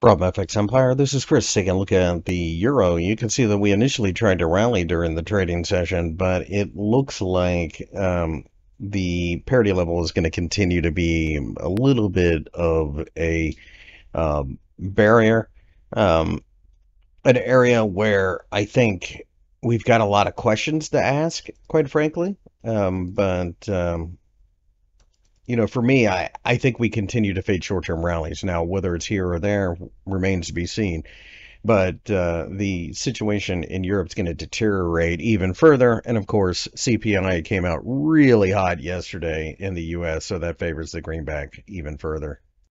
From FX Empire, this is Chris taking a look at the euro. You can see that we initially tried to rally during the trading session, but it looks like um, the parity level is going to continue to be a little bit of a um, barrier, um, an area where I think we've got a lot of questions to ask, quite frankly. Um, but um, you know, for me, I, I think we continue to fade short term rallies. Now, whether it's here or there remains to be seen. But uh, the situation in Europe is going to deteriorate even further. And of course, CPI came out really hot yesterday in the US, so that favors the greenback even further.